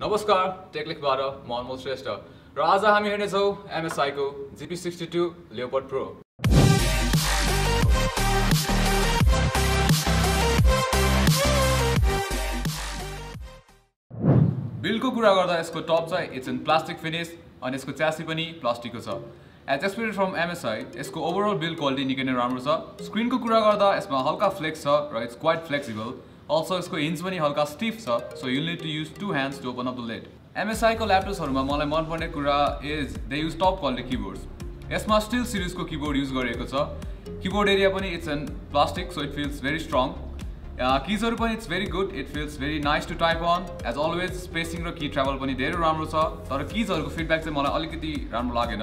नमस्कार टेक्लिकबाट म अनमोल श्रेष्ठ र आज हामी हेर्नेछौँ एमएसआईको GP sixty two leopard pro बिलको कुरा गर्दा यसको टप चाहिँ इट्स इन प्लास्टिक फिनिस अनि यसको च्यासी पनि प्लास्टिकको छ। एज एक्सपिरियन्स फ्रम एमएसआई यसको ओभरअल बिल्ड क्वालिटी निकै नै राम्रो छ। स्क्रिनको कुरा गर्दा यसमा हल्का फ्लेक्स छ र इट्स क्वाइट फ्लेक्सिबल अल्सो यसको हिन्ज पनि हल्का स्टिफ छ so you need to use two hands to open up the lid एमएसआईको ल्यापटप्सहरूमा मलाई मनपर्ने कुरा is they use top quality keyboards यसमा स्टिल सिरिजको किबोर्ड युज गरिएको छ. किबोर्ड एरिया पनि it's an plastic so it feels very strong किजहरू पनि it's very good it feels very nice to type on as always spacing र key travel पनि धेरै राम्रो छ तर किजहरूको फिडब्याक चाहिँ मलाई अलिकति राम्रो लागेन.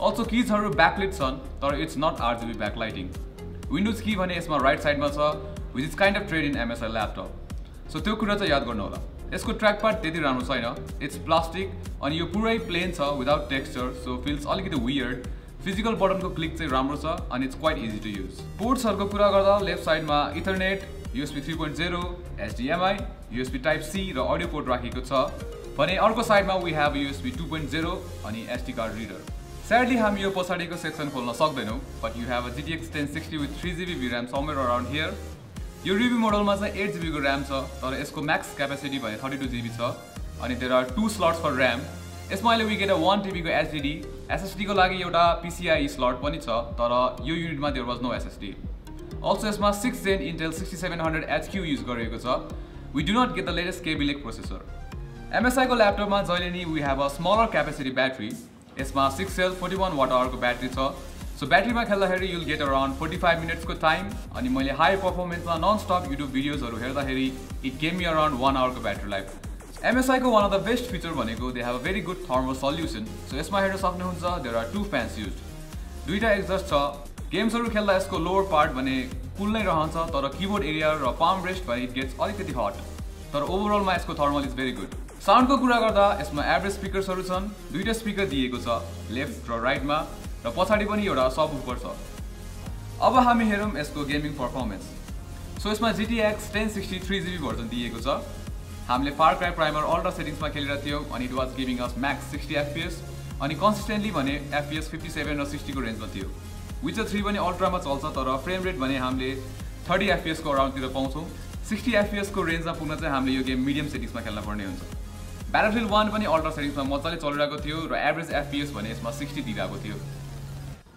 अल्सो किजहरू ब्याकलिट छन् तर it's not RGB backlighting windows key भने यसमा राइट साइडमा छ which is kind of trade in MSI laptop so त्यो कुरा चाहिँ याद गर्नु होला यसको ट्र्याक पार्ट त्यति राम्रो छैन। इट्स प्लास्टिक अनि यो पुरै प्लेन छ विदाउट टेक्स्चर सो फिल्स अलिकति वियर्ड फिजिकल बटनको क्लिक चाहिँ राम्रो छ अनि it's quite easy to use पोर्ट्सहरूको कुरा गर्दा लेफ्ट साइडमा ethernet USB three point zero HDMI USB type C र अडियो पोर्ट राखेको छ। भने अर्को साइडमा we have USB two point zero अनि एसडी कार्ड रिडर स्याडली हामी यो पछाडिको सेक्सन खोल्न सक्दैनौँ but you have a GTX ten sixty with three GB VRAM somewhere around here यो रिभ्यू मोडलमा चाहिँ एट जिबीको ऱ्याम छ तर यसको म्याक्स क्यापेसिटी भने थर्टी टू जिबी छ अनि there are two slots for RAM यसमा अहिले विकेट वान टिबीको एचडिडी एसएसडीको लागि एउटा पिसिआई स्लट पनि छ तर यो युनिटमा there was no SSD also यसमा six gen Intel sixty seven hundred HQ use गरिएको छ. We do not get the latest Kaby Lake processor एमएसआईको ल्यापटपमा जहिले नि we have a smaller capacity battery यसमा six cell forty one watt आवरको battery छ so ब्याट्रीमा खेल्दाखेरि you'll get around forty five मिनट्सको time अनि मैले हाई पर्फर्मेन्समा नन स्टप युट्युब भिडियोजहरू हेर्दाखेरि it gave me around one आवरको battery life एमएसआईको one of the best feature भनेको they have a very good thermal solution so यसमा हेर्न सक्नुहुन्छ there are two fans use दुईवटा एक्जस्ट छ गेम्सहरू खेल्दा यसको लोवर पार्ट भने कुल नै रहन्छ तर किबोर्ड एरिया र पाम रेस्ट भने इट गेट्स अलिकति हट तर ओभरअलमा यसको थर्मल इज भेरी गुड साउन्डको कुरा गर्दा यसमा एभरेज स्पिकर्सहरू छन् दुईवटा स्पिकर दिएको छ लेफ्ट र राइटमा र पछाडि पनि एउटा सब उपर छ। अब हामी हेरौँ यसको गेमिङ पर्फर्मेन्स सो यसमा GTX ten sixty three GB version दिएको छ। हामीले फार क्राई प्राइमर अल्ट्रा सेटिङ्समा खेलेर थियौँ अनि it was giving us max sixty FPS अनि कन्सिस्टेन्टली भने एफपिएस फिफ्टी सेभेन र सिक्सटीको रेन्जमा थियो। विचर थ्री पनि अल्ट्रामा चल्छ तर फ्रेम रेट भने हामीले थर्टी एफपिएसको अराउन्डतिर पाउँछौँ। सिक्सटी एफपिएसको रेन्जमा पुग्न चाहिँ हामीले यो गेम मिडियम सेटिङ्समा खेल्न पर्ने हुन्छ। ब्याटलफिल्ड वान पनि अल्ट्रा सेटिङ्समा मजाले चलिरहेको थियो र एभरेज एफपिएस भने यसमा सिक्सटी दिइरहेको थियो।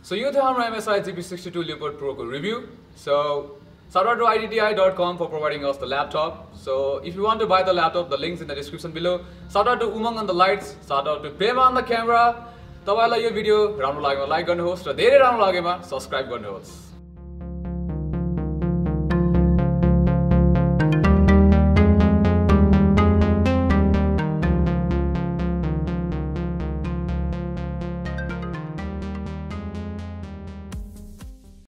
सो यो थियो हाम्रो MSI GP sixty two leopard प्रोको review so shout out to IDTI.com for providing us the laptop. So if you want to buy the laptop, the link's in the description below. Shout out to Umang on the lights. Shout out to Pema on the camera. तपाईँलाई यो video राम्रो लाग्यो like गर्नुहोस् र धेरै राम्रो लागेमा subscribe गर्नुहोस्